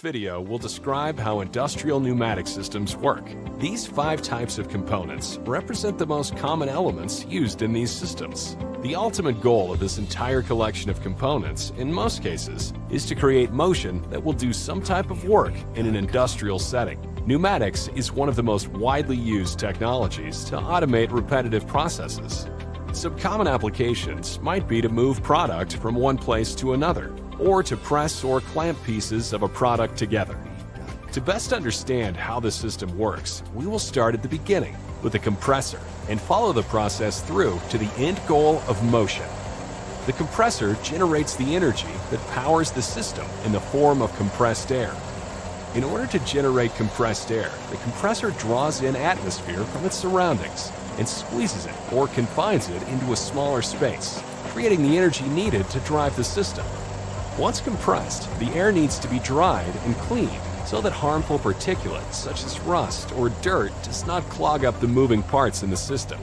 video will describe how industrial pneumatic systems work. These five types of components represent the most common elements used in these systems. The ultimate goal of this entire collection of components, in most cases, is to create motion that will do some type of work in an industrial setting. Pneumatics is one of the most widely used technologies to automate repetitive processes. Some common applications might be to move product from one place to another, or to press or clamp pieces of a product together. To best understand how the system works, we will start at the beginning with the compressor and follow the process through to the end goal of motion. The compressor generates the energy that powers the system in the form of compressed air. In order to generate compressed air, the compressor draws in atmosphere from its surroundings and squeezes it or confines it into a smaller space, creating the energy needed to drive the system. Once compressed, the air needs to be dried and cleaned so that harmful particulates such as rust or dirt does not clog up the moving parts in the system.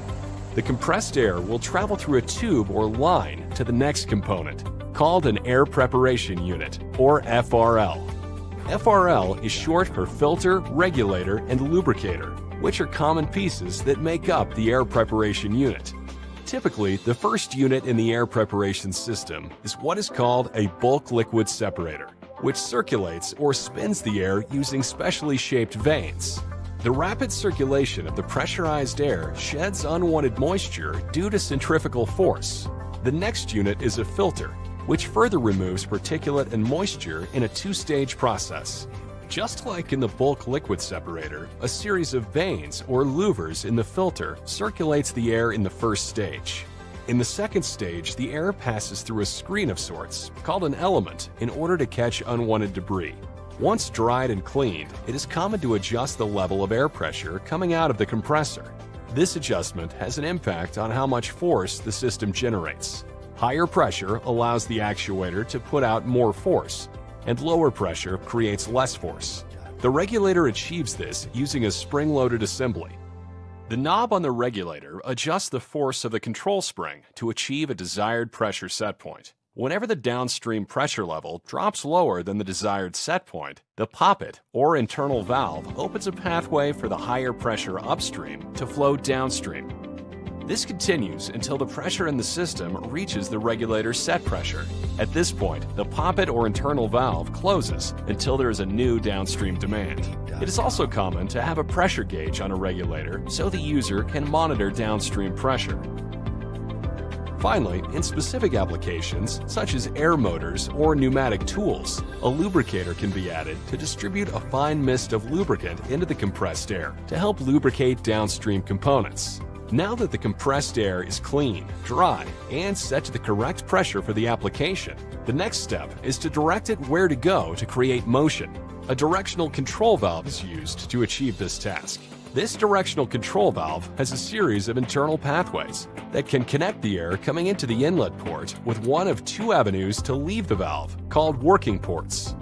The compressed air will travel through a tube or line to the next component, called an air preparation unit, or FRL. FRL is short for filter, regulator, and lubricator, which are common pieces that make up the air preparation unit. Typically, the first unit in the air preparation system is what is called a bulk liquid separator, which circulates or spins the air using specially shaped vanes. The rapid circulation of the pressurized air sheds unwanted moisture due to centrifugal force. The next unit is a filter, which further removes particulate and moisture in a two-stage process. Just like in the bulk liquid separator, a series of vanes or louvers in the filter circulates the air in the first stage. In the second stage, the air passes through a screen of sorts, called an element, in order to catch unwanted debris. Once dried and cleaned, it is common to adjust the level of air pressure coming out of the compressor. This adjustment has an impact on how much force the system generates. Higher pressure allows the actuator to put out more force, and lower pressure creates less force. The regulator achieves this using a spring-loaded assembly. The knob on the regulator adjusts the force of the control spring to achieve a desired pressure set point. Whenever the downstream pressure level drops lower than the desired set point, the poppet, or internal valve, opens a pathway for the higher pressure upstream to flow downstream. This continues until the pressure in the system reaches the regulator's set pressure. At this point, the poppet or internal valve closes until there is a new downstream demand. It is also common to have a pressure gauge on a regulator so the user can monitor downstream pressure. Finally, in specific applications, such as air motors or pneumatic tools, a lubricator can be added to distribute a fine mist of lubricant into the compressed air to help lubricate downstream components. Now that the compressed air is clean, dry, and set to the correct pressure for the application, the next step is to direct it where to go to create motion. A directional control valve is used to achieve this task. This directional control valve has a series of internal pathways that can connect the air coming into the inlet port with one of two avenues to leave the valve, called working ports.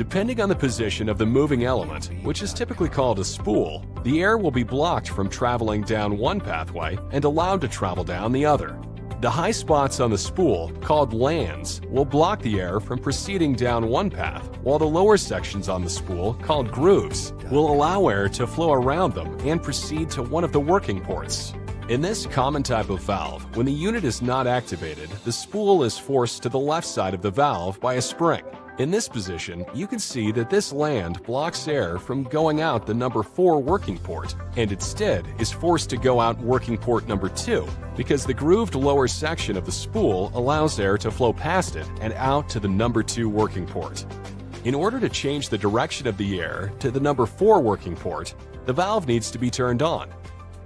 Depending on the position of the moving element, which is typically called a spool, the air will be blocked from traveling down one pathway and allowed to travel down the other. The high spots on the spool, called lands, will block the air from proceeding down one path, while the lower sections on the spool, called grooves, will allow air to flow around them and proceed to one of the working ports. In this common type of valve, when the unit is not activated, the spool is forced to the left side of the valve by a spring. In this position, you can see that this land blocks air from going out the number 4 working port, and instead is forced to go out working port number 2, because the grooved lower section of the spool allows air to flow past it and out to the number 2 working port. In order to change the direction of the air to the number 4 working port, the valve needs to be turned on.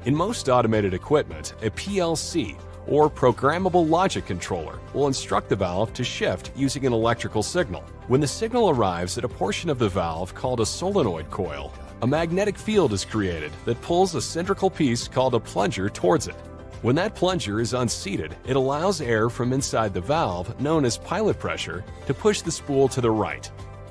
In most automated equipment, a PLC or programmable logic controller will instruct the valve to shift using an electrical signal. When the signal arrives at a portion of the valve called a solenoid coil, a magnetic field is created that pulls a cylindrical piece called a plunger towards it. When that plunger is unseated, it allows air from inside the valve, known as pilot pressure, to push the spool to the right.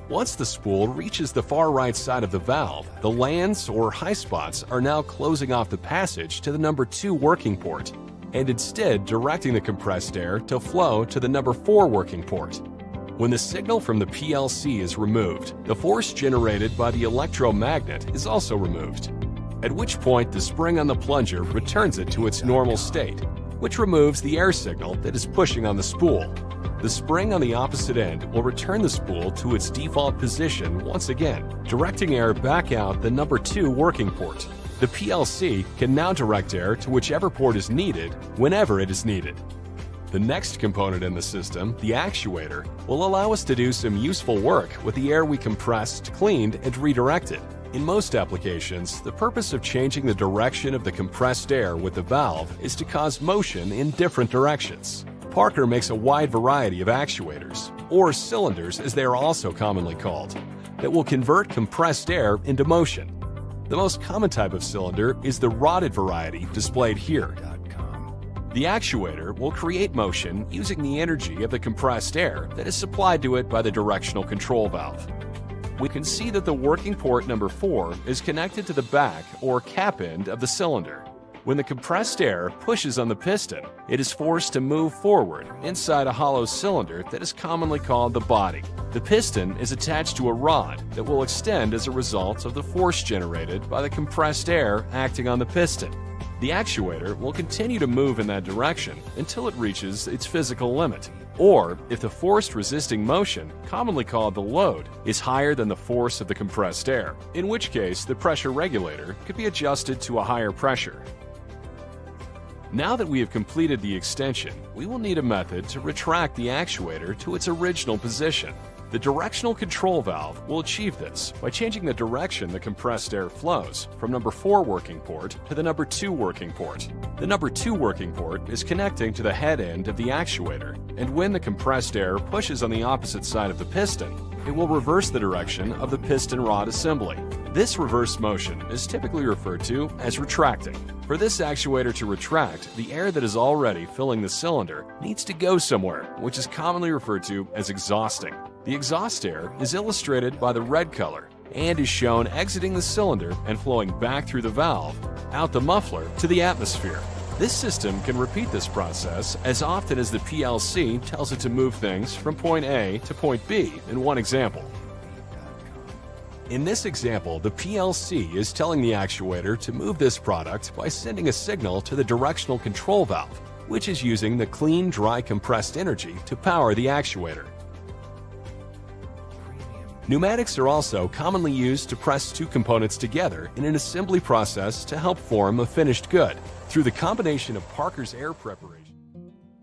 Once the spool reaches the far right side of the valve, the lands or high spots are now closing off the passage to the number 2 working port and instead directing the compressed air to flow to the number 4 working port. When the signal from the PLC is removed, the force generated by the electromagnet is also removed, at which point the spring on the plunger returns it to its normal state, which removes the air signal that is pushing on the spool. The spring on the opposite end will return the spool to its default position once again, directing air back out the number 2 working port. The PLC can now direct air to whichever port is needed whenever it is needed. The next component in the system, the actuator, will allow us to do some useful work with the air we compressed, cleaned, and redirected. In most applications, the purpose of changing the direction of the compressed air with the valve is to cause motion in different directions. Parker makes a wide variety of actuators, or cylinders as they are also commonly called, that will convert compressed air into motion. The most common type of cylinder is the rodded variety displayed here. The actuator will create motion using the energy of the compressed air that is supplied to it by the directional control valve. We can see that the working port number 4 is connected to the back or cap end of the cylinder. When the compressed air pushes on the piston, it is forced to move forward inside a hollow cylinder that is commonly called the body. The piston is attached to a rod that will extend as a result of the force generated by the compressed air acting on the piston. The actuator will continue to move in that direction until it reaches its physical limit, or if the force resisting motion, commonly called the load, is higher than the force of the compressed air, in which case the pressure regulator could be adjusted to a higher pressure. Now that we have completed the extension, we will need a method to retract the actuator to its original position. The directional control valve will achieve this by changing the direction the compressed air flows from number 4 working port to the number 2 working port. The number 2 working port is connecting to the head end of the actuator, and when the compressed air pushes on the opposite side of the piston, it will reverse the direction of the piston rod assembly. This reverse motion is typically referred to as retracting. For this actuator to retract, the air that is already filling the cylinder needs to go somewhere, which is commonly referred to as exhausting. The exhaust air is illustrated by the red color and is shown exiting the cylinder and flowing back through the valve, out the muffler, to the atmosphere. This system can repeat this process as often as the PLC tells it to move things from point A to point B in one example. In this example, the PLC is telling the actuator to move this product by sending a signal to the directional control valve, which is using the clean, dry compressed energy to power the actuator. Pneumatics are also commonly used to press two components together in an assembly process to help form a finished good through the combination of Parker's air preparation.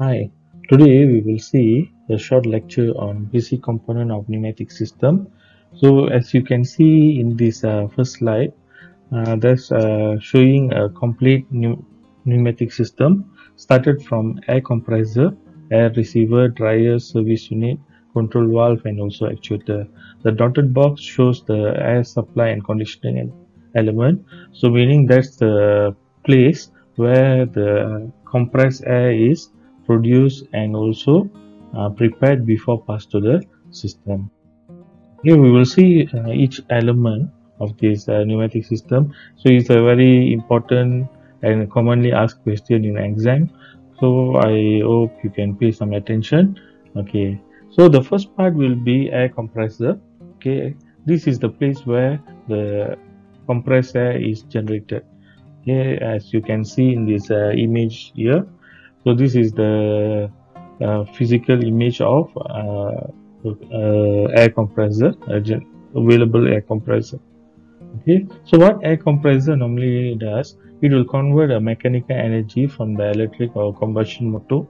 Hi, today we will see a short lecture on basic component of pneumatic system. So as you can see in this uh, first slide, uh, that's uh, showing a complete pneumatic system started from air compressor, air receiver, dryer, service unit, control valve and also actuator. The dotted box shows the air supply and conditioning element. So meaning that's the place where the compressed air is produced and also uh, prepared before passed to the system. Here we will see uh, each element of this uh, pneumatic system. So it's a very important and commonly asked question in exam. So I hope you can pay some attention. Okay, so the first part will be air compressor okay this is the place where the compressed air is generated okay as you can see in this uh, image here. So this is the uh, physical image of uh, uh air compressor available air compressor. Okay so what air compressor normally does it will convert a mechanical energy from the electric or combustion motor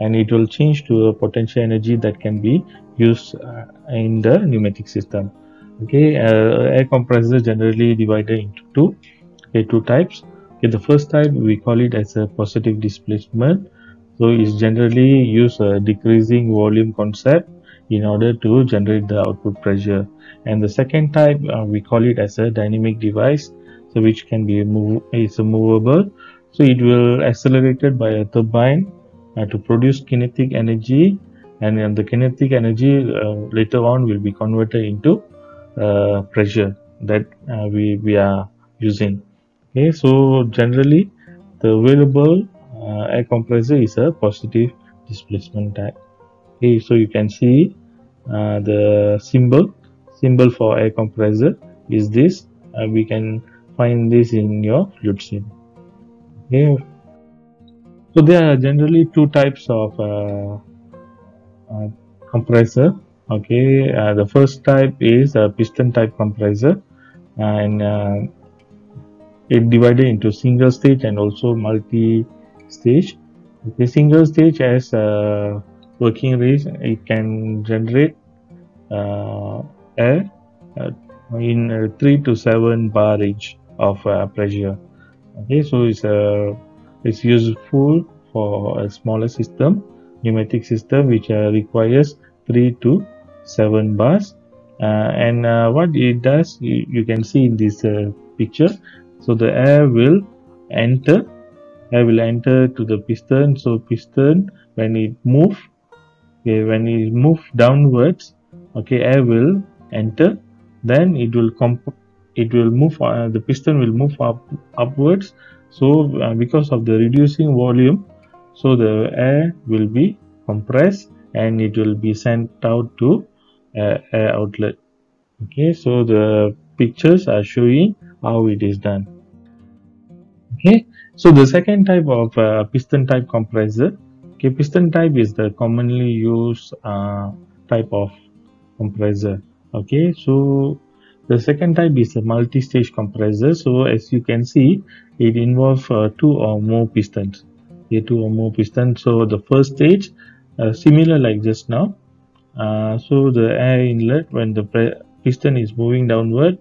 and it will change to a potential energy that can be used uh, in the pneumatic system. Okay uh, air compressor generally divided into two okay two types okay the first type we call it as a positive displacement. So it's generally use a decreasing volume concept in order to generate the output pressure. And the second type uh, we call it as a dynamic device so which can be move is a movable. So it will accelerated by a turbine uh, to produce kinetic energy. And, the kinetic energy uh, later on will be converted into uh, pressure that uh, we we are using okay so generally the available uh, air compressor is a positive displacement type. Okay so you can see uh, the symbol symbol for air compressor is this. Uh, we can find this in your FluidSIM okay. So there are generally two types of compressor. Okay uh, the first type is a piston type compressor and uh, it divided into single stage and also multi stage the single stage has a working range it can generate uh, air uh, in uh, 3 to 7 bar range of uh, pressure. Okay so it's a it's useful for a smaller system pneumatic system which uh, requires 3 to 7 bars. Uh, and uh, what it does you, you, can see in this uh, picture so the air will enter air will enter to the piston. So piston when it move okay when it move downwards okay air will enter. Then it will comp it will move uh, the piston will move up upwards. So uh, because of the reducing volume so the air will be compressed and it will be sent out to uh, air outlet. Okay so the pictures are showing how it is done. Okay. So the second type of uh, piston type compressor. Okay piston type is the commonly used uh, type of compressor. Okay so the second type is a multi-stage compressor. So as you can see it involves uh, two or more pistons. Here two or more pistons. So the first stage uh, similar like just now. Uh, so the air inlet when the piston is moving downward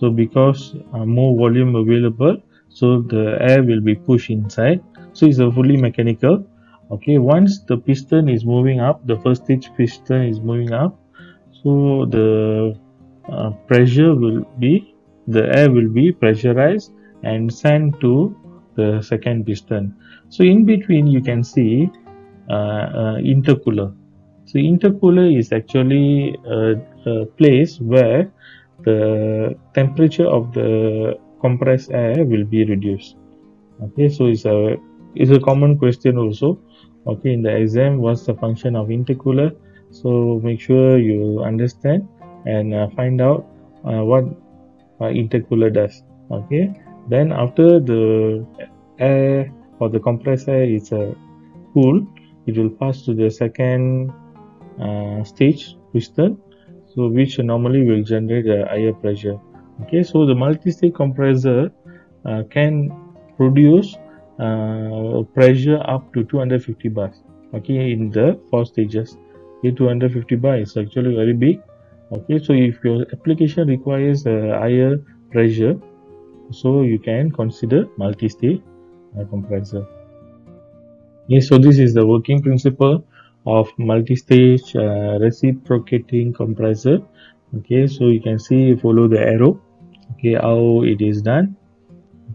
so because uh, more volume available so the air will be pushed inside. So it's a fully mechanical. Okay once the piston is moving up the first stage piston is moving up so the uh, pressure will be the air will be pressurized and sent to the second piston. So in between you can see uh, uh, intercooler. So intercooler is actually a, a, place where the temperature of the compressed air will be reduced. Okay so it's a it's a common question also. Okay in the exam what's the function of intercooler? So make sure you understand and uh, find out uh, what uh, intercooler does. Okay then after the air or the compressed air is uh, cool it will pass to the second uh, stage piston so which normally will generate a higher pressure. Okay so the multi-stage compressor uh, can produce uh, pressure up to 250 bars. Okay in the four stages. Okay 250 bar is actually very big. Okay so if your application requires a higher pressure so you can consider multi-stage uh, compressor. Yes so this is the working principle of multi-stage uh, reciprocating compressor. Okay so you can see follow the arrow. Okay how it is done.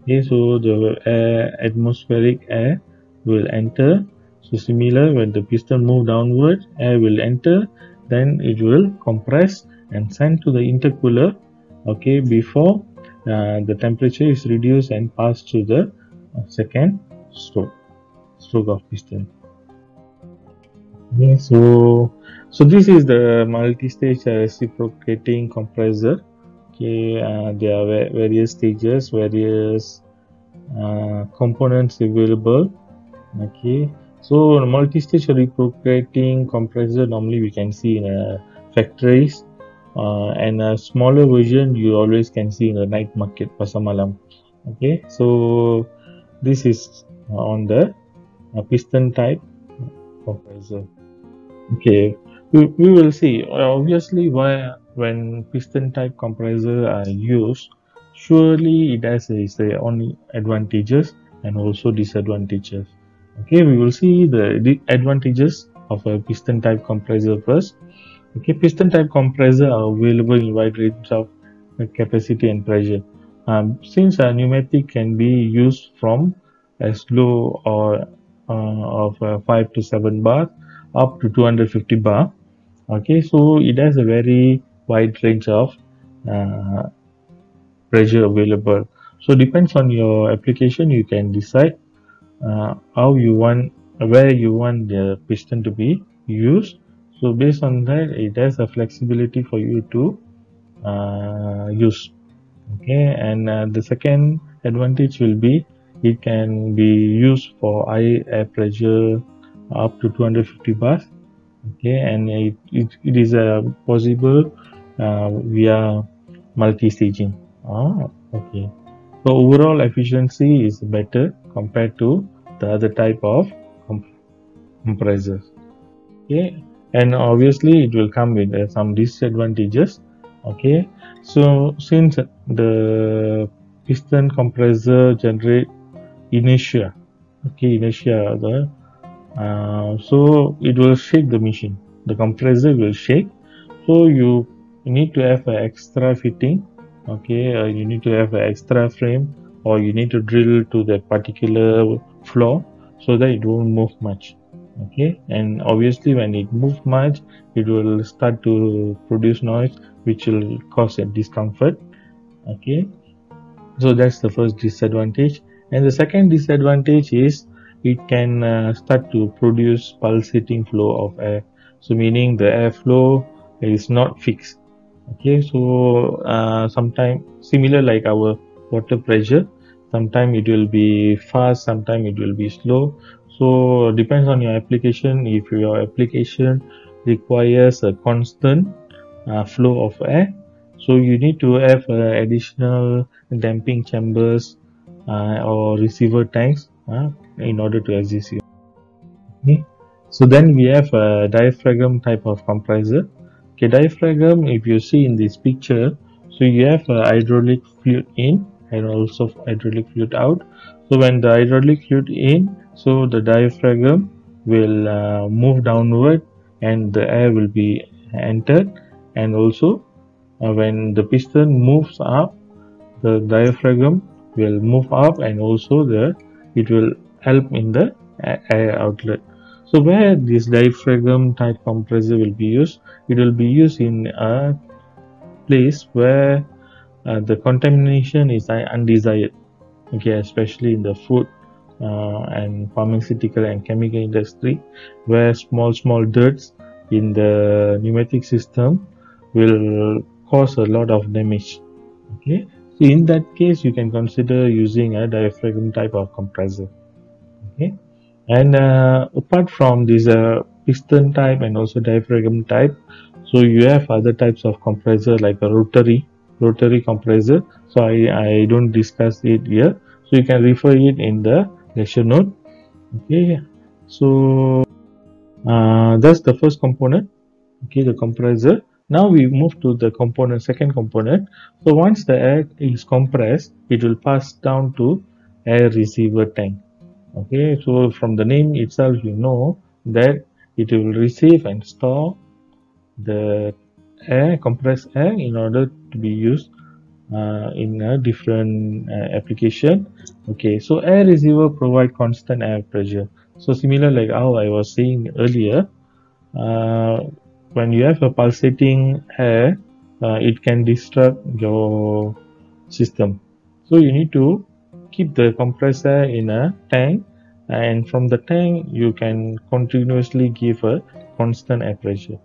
Okay so the air, atmospheric air will enter. So similar when the piston move downward air will enter. Then it will compress and send to the intercooler. Okay before uh, the temperature is reduced and passed to the uh, second stroke stroke of piston so so this is the multi-stage reciprocating compressor. Okay uh, there are various stages various uh, components available. Okay so multi-stage reciprocating compressor normally we can see in uh, factories and a smaller version you always can see in the night market pasar malam okay so this is on the uh, piston type compressor okay. We, we will see. Obviously why when piston type compressor are used surely it has its own advantages and also disadvantages. Okay we will see the, advantages of a piston type compressor first. Okay piston type compressor are available in wide range of capacity and pressure. Um, since a pneumatic can be used from as low or uh, of uh, 5 to 7 bar up to 250 bar. Okay so it has a very wide range of uh, pressure available. So depends on your application you can decide uh, how you want where you want the piston to be used. So based on that it has a flexibility for you to uh, use. Okay and uh, the second advantage will be it can be used for high air pressure up to 250 bars. Okay and it, it, it is uh, possible uh, via multi-staging. Ah, okay. So overall efficiency is better compared to the other type of compressors. Okay and obviously it will come with uh, some disadvantages. Okay so since the piston compressor generate inertia okay inertia the uh, so it will shake the machine. The compressor will shake. So you need to have an extra fitting okay? Uh, you need to have an extra frame or you need to drill to the particular floor so that it won't move much okay? And obviously when it moves much it will start to produce noise which will cause a discomfort okay? So that's the first disadvantage. And the second disadvantage is it can uh, start to produce pulsating flow of air. So meaning the airflow is not fixed. Okay so uh, sometimes similar like our water pressure sometimes it will be fast sometimes it will be slow. So depends on your application. If your application requires a constant uh, flow of air so you need to have uh, additional damping chambers uh, or receiver tanks uh, in order to here. okay. So then we have a diaphragm type of compressor. Okay diaphragm if you see in this picture so you have a hydraulic fluid in and also hydraulic fluid out. So when the hydraulic fluid in so the diaphragm will uh, move downward and the air will be entered. And also uh, when the piston moves up the diaphragm will move up and also the it will help in the outlet. So where this diaphragm type compressor will be used? It will be used in a place where uh, the contamination is undesired okay especially in the food uh, and pharmaceutical and chemical industry where small small dirts in the pneumatic system will cause a lot of damage okay so in that case you can consider using a diaphragm type of compressor. Okay? And uh, apart from this uh, piston type and also diaphragm type so you have other types of compressor like a rotary rotary compressor. So i i don't discuss it here. So you can refer it in the lecture note. Okay? So uh, that's the first component. Okay? The compressor now we move to the component second component. So once the air is compressed it will pass down to air receiver tank. Okay so from the name itself you know that it will receive and store the air compressed air in order to be used uh, in a different uh, application. Okay so air receiver provide constant air pressure. So similar like how i was saying earlier uh, when you have a pulsating air uh, it can disrupt your system. So you need to keep the compressor in a tank and from the tank you can continuously give a constant air pressure.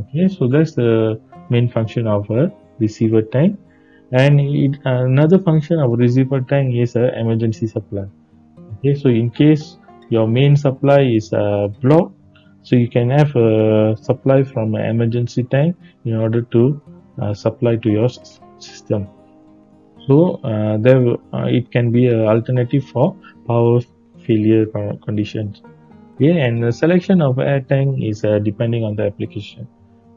Okay so that's the main function of a receiver tank. And it, another function of receiver tank is a emergency supply. Okay so in case your main supply is a block so you can have a supply from an emergency tank in order to uh, supply to your system. So uh, there uh, it can be an alternative for power failure conditions. Okay and the selection of air tank is uh, depending on the application.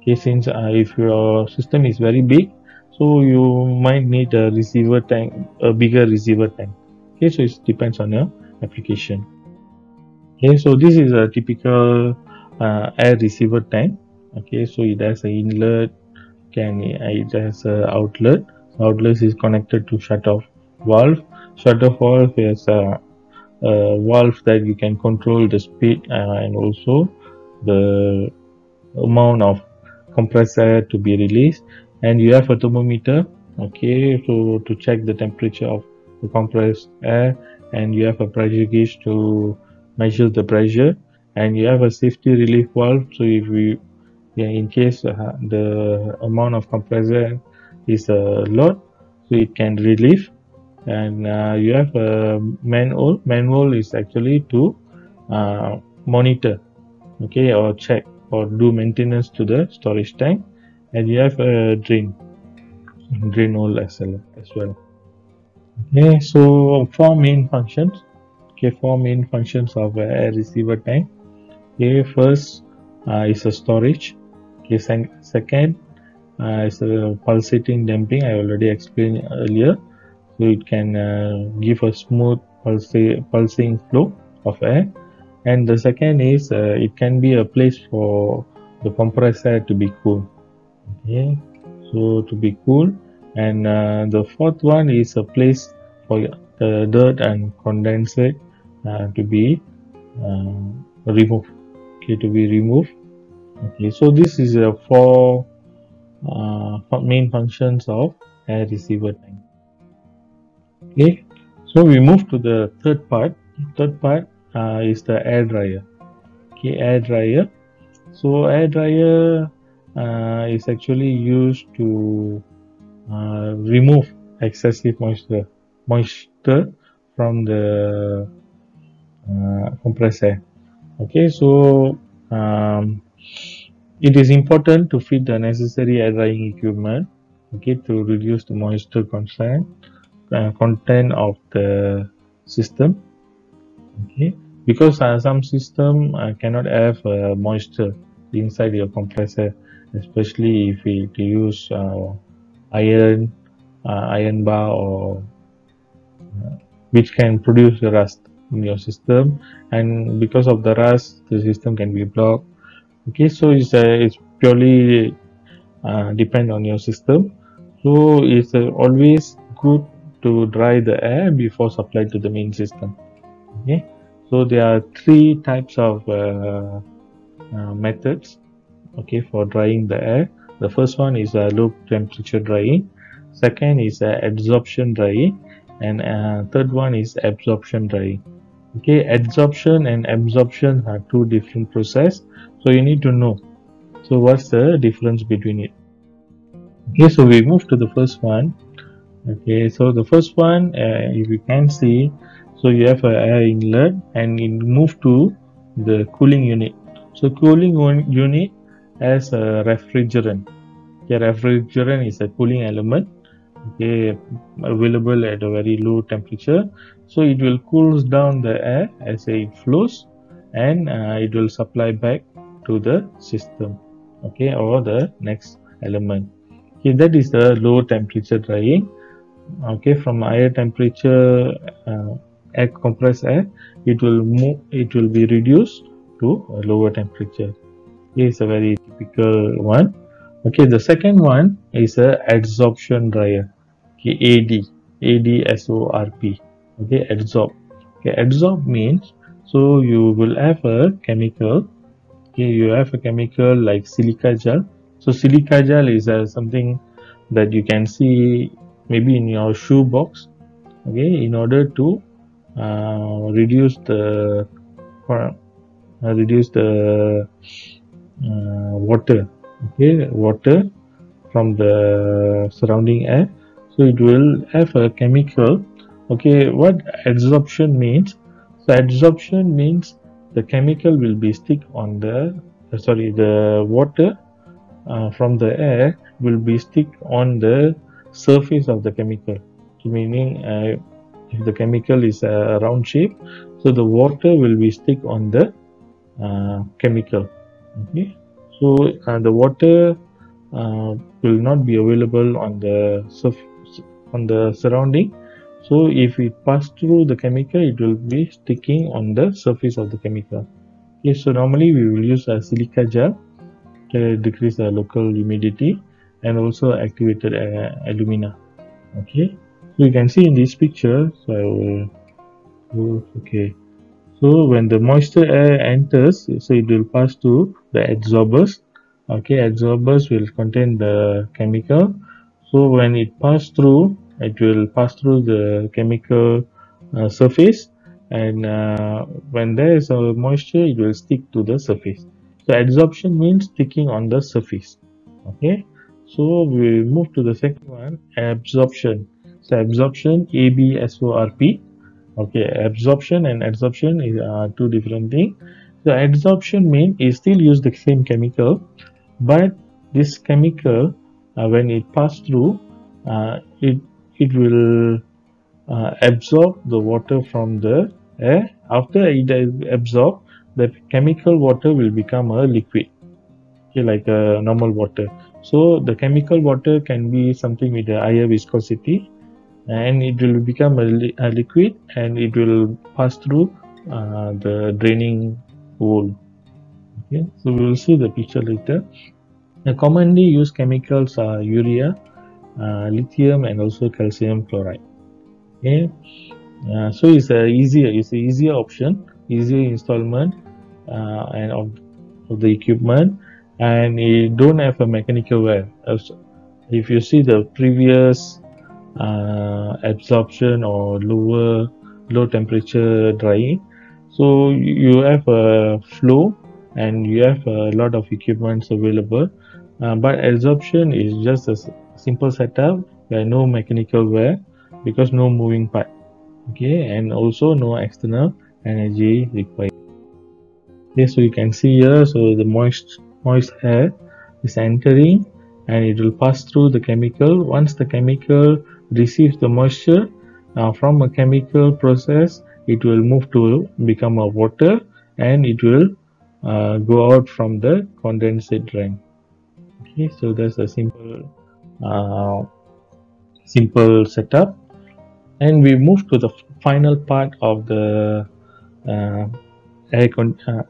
Okay since uh, if your system is very big so you might need a receiver tank a bigger receiver tank. Okay so it depends on your application. Okay so this is a typical uh, air receiver tank. Okay so it has an inlet can it has a outlet. Outlet is connected to shut off valve. Shut off valve is a, a, valve that you can control the speed uh, and also the amount of compressed air to be released. And you have a thermometer okay so to check the temperature of the compressed air. And you have a pressure gauge to measure the pressure and you have a safety relief valve so if we yeah, in case uh, the amount of compressor is a lot so it can relieve. And uh, you have a manhole. Manhole is actually to uh, monitor okay or check or do maintenance to the storage tank. And you have a drain drain hole as well, okay so four main functions. Okay four main functions of a receiver tank okay first uh, is a storage. Okay second uh, is a pulsating damping. I already explained earlier. So it can uh, give a smooth pulsing flow of air. And the second is uh, it can be a place for the compressor to be cool okay so to be cool and uh, the fourth one is a place for the dirt and condensate uh, to be uh, removed to be removed. Okay so this is a four uh, main functions of air receiver tank. Okay so we move to the third part. Third part uh, is the air dryer. Okay air dryer. So air dryer uh, is actually used to uh, remove excessive moisture moisture from the uh, compressor okay so um, it is important to fit the necessary air drying equipment okay to reduce the moisture content uh, content of the system okay? Because uh, some system uh, cannot have uh, moisture inside your compressor especially if it use uh, iron uh, iron bar or which can produce rust in your system and because of the rust the system can be blocked. Okay so it's it's purely depend on your system. So it's always good to dry the air before supply to the main system. Okay so there are three types of uh, uh, methods okay for drying the air. The first one is a low temperature drying. Second is a adsorption drying. And uh, third one is absorption drying okay adsorption and absorption are two different process. So you need to know. So what's the difference between it? Okay so we move to the first one. Okay so the first one uh, if you can see so you have a air inlet and it move to the cooling unit. So cooling unit has a refrigerant. Okay refrigerant is a cooling element. Okay available at a very low temperature so it will cools down the air as it flows and uh, it will supply back to the system okay or the next element. Okay that is the low temperature drying. Okay from higher temperature uh, air compressed air it will move it will be reduced to a lower temperature. Is a very typical one. Okay the second one is a adsorption dryer okay ad adsorp okay adsorb. Okay adsorb means so you will have a chemical. Okay you have a chemical like silica gel. So silica gel is uh, something that you can see maybe in your shoe box. Okay in order to uh, reduce the uh, reduce the uh, water. Okay water from the surrounding air. So it will have a chemical okay what adsorption means? So adsorption means the chemical will be stick on the uh, sorry the water uh, from the air will be stick on the surface of the chemical. Meaning uh, if the chemical is a round shape so the water will be stick on the uh, chemical. Okay? So uh, the water uh, will not be available on the surface on the surrounding so if it pass through the chemical it will be sticking on the surface of the chemical. Okay so normally we will use a silica gel to decrease the local humidity and also activated uh, alumina. Okay so you can see in this picture so I will okay. So when the moisture air enters so it will pass to the adsorbers. Okay adsorbers will contain the chemical. So when it pass through it will pass through the chemical uh, surface and uh, when there is a moisture it will stick to the surface. So adsorption means sticking on the surface. Okay? So we move to the second one absorption. So absorption absorp okay? Absorption and adsorption is uh, two different things so adsorption means is still use the same chemical but this chemical uh, when it pass through uh, it it will uh, absorb the water from the air. After it absorb the chemical water will become a liquid okay like a normal water. So the chemical water can be something with a higher viscosity and it will become a, li a liquid and it will pass through uh, the draining hole okay. So we will see the picture later. The commonly used chemicals are urea lithium and also calcium chloride. Okay? Uh, so it's a easier it's a easier option easier installment uh, and of, of the equipment. And it don't have a mechanical wear. If you see the previous uh, adsorption or lower low temperature drying so you have a flow and you have a lot of equipments available. Uh, but adsorption is just a simple setup where no mechanical wear because no moving part. Okay and also no external energy required. Okay so you can see here so the moist moist air is entering and it will pass through the chemical. Once the chemical receives the moisture uh, from a chemical process it will move to become a water and it will uh, go out from the condensate drain. Okay so that's a simple simple setup. And we move to the final part of the uh, air con uh,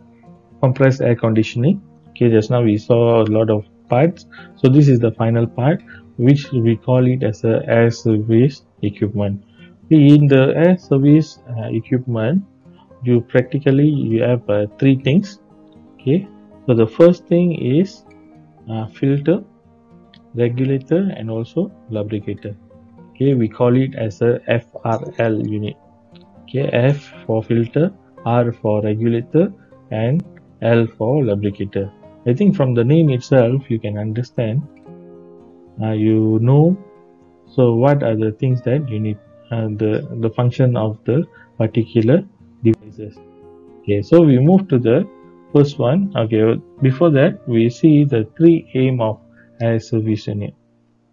compressed air conditioning. Okay just now we saw a lot of parts. So this is the final part which we call it as a air service equipment. In the air service uh, equipment you practically you have uh, three things. Okay so the first thing is uh, filter regulator and also lubricator. Okay we call it as a FRL unit. Okay F for filter R for regulator and L for lubricator. I think from the name itself you can understand. Uh, you know so what are the things that you need uh, the the function of the particular devices? Okay so we move to the first one. Okay before that we see the three aim of air service unit.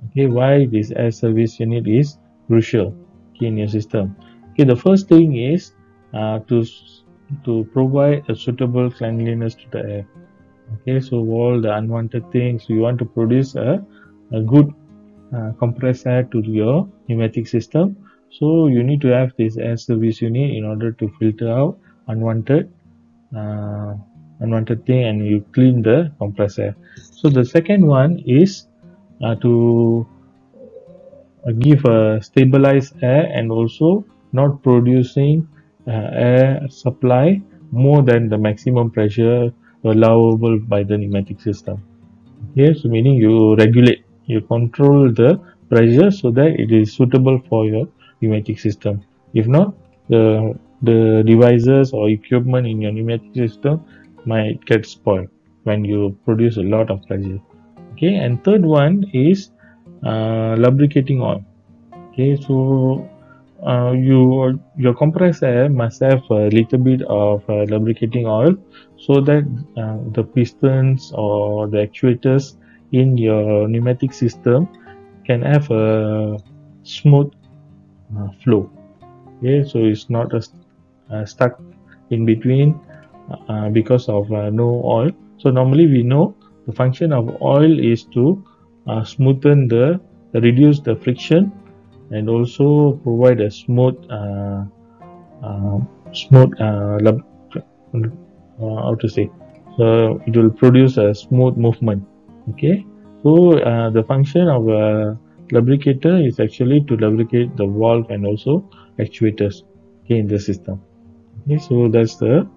Okay why this air service unit is crucial in your system? Okay the first thing is uh, to to provide a suitable cleanliness to the air. Okay so all the unwanted things you want to produce a, a good uh, compressed air to your pneumatic system. So you need to have this air service unit in order to filter out unwanted uh, unwanted thing and you clean the compressor so the second one is uh, to uh, give a stabilized air and also not producing uh, air supply more than the maximum pressure allowable by the pneumatic system. Okay so meaning you regulate you control the pressure so that it is suitable for your pneumatic system. If not the the devices or equipment in your pneumatic system might get spoiled when you produce a lot of pressure okay and third one is uh, lubricating oil. Okay so uh, you your compressed air must have a little bit of uh, lubricating oil so that uh, the pistons or the actuators in your pneumatic system can have a smooth uh, flow. Okay so it's not uh, stuck in between uh, because of no oil so normally we know the function of oil is to uh, smoothen the reduce the friction and also provide a smooth uh, uh, smooth uh, how to say so it will produce a smooth movement. Okay? So the function of a lubricator is actually to lubricate the valve and also actuators okay, in the system. Okay? So that's the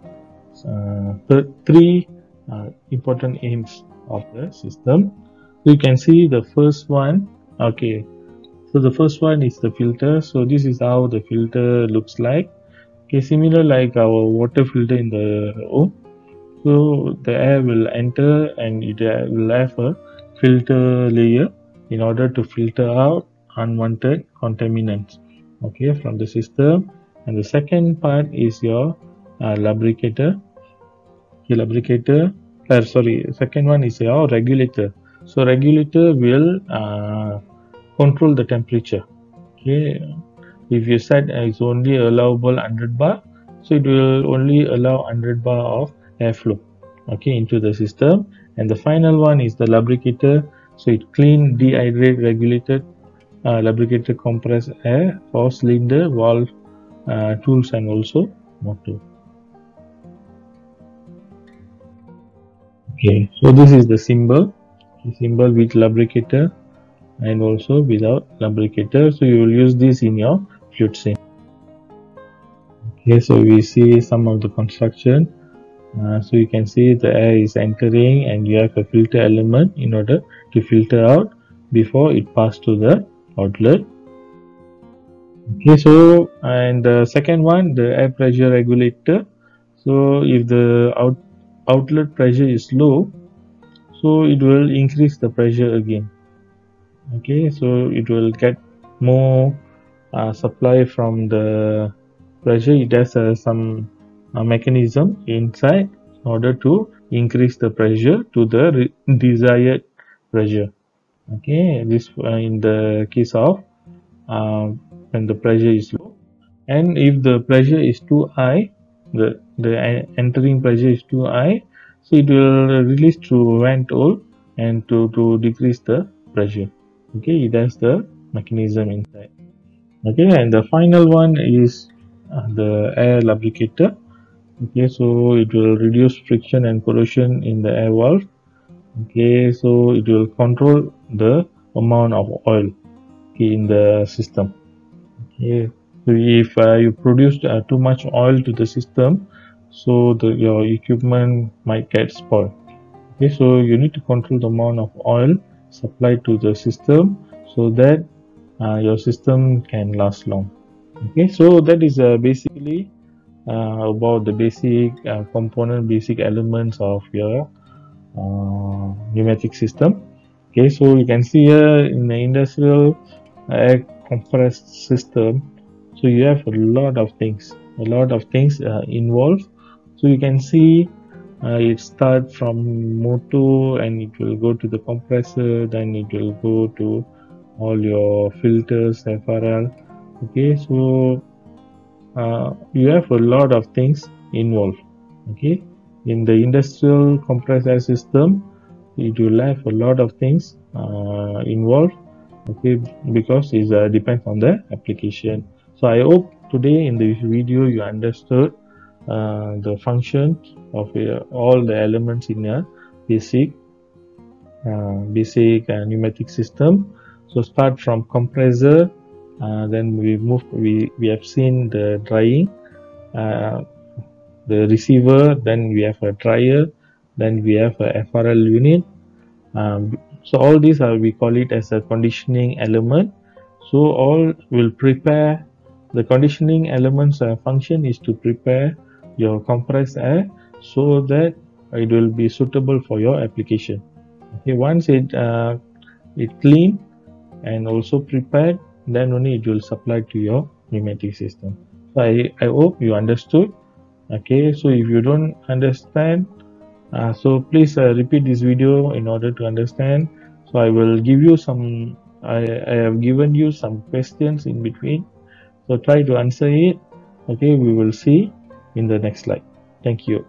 uh, th three uh, important aims of the system. So you can see the first one. Okay. So the first one is the filter. So this is how the filter looks like. Okay similar like our water filter in the room. So the air will enter and it will have a filter layer in order to filter out unwanted contaminants okay from the system. And the second part is your uh, lubricator. The lubricator uh, sorry second one is your regulator. So regulator will uh, control the temperature. Okay. If you set it's only allowable 100 bar so it will only allow 100 bar of airflow okay into the system. And the final one is the lubricator. So it clean dehydrate regulated uh, lubricated compressed air for cylinder valve uh, tools and also motor okay so this is the symbol. The symbol with lubricator and also without lubricator. So you will use this in your FluidSIM okay so we see some of the construction. Uh, so you can see the air is entering and you have a filter element in order to filter out before it pass to the outlet. Okay so and the second one the air pressure regulator. So if the out outlet pressure is low so it will increase the pressure again. Okay so it will get more uh, supply from the pressure. It has uh, some uh, mechanism inside in order to increase the pressure to the desired pressure. Okay this uh, in the case of uh, when the pressure is low and if the pressure is too high the the entering pressure is too high so it will release through vent hole and to to decrease the pressure. Okay that's the mechanism inside. Okay and the final one is uh, the air lubricator. Okay so it will reduce friction and corrosion in the air valve. Okay so it will control the amount of oil okay, in the system. Okay so if uh, you produce uh, too much oil to the system so the, your equipment might get spoiled. Okay so you need to control the amount of oil supplied to the system so that uh, your system can last long. Okay so that is uh, basically uh, about the basic uh, component basic elements of your uh, pneumatic system. Okay so you can see here in the industrial air compressed system so you have a lot of things a lot of things uh, involved so you can see uh, it start from motor and it will go to the compressor then it will go to all your filters FRL okay so uh, you have a lot of things involved. Okay in the industrial compressor system it will have a lot of things uh, involved. Okay because it uh, depends on the application. So i hope today in this video you understood the function of uh, all the elements in a basic uh, basic uh, pneumatic system. So start from compressor uh, then we move we we have seen the drying uh, the receiver then we have a dryer then we have a FRL unit. Um, so all these are we call it as a conditioning element. So all will prepare the conditioning elements uh, function is to prepare your compressed air so that it will be suitable for your application. Okay once it uh, it clean and also prepared then only it will supply to your pneumatic system. So i i hope you understood. Okay so if you don't understand uh, so please uh, repeat this video in order to understand. So i will give you some I, I have given you some questions in between. So try to answer it. Okay we will see in the next slide. Thank you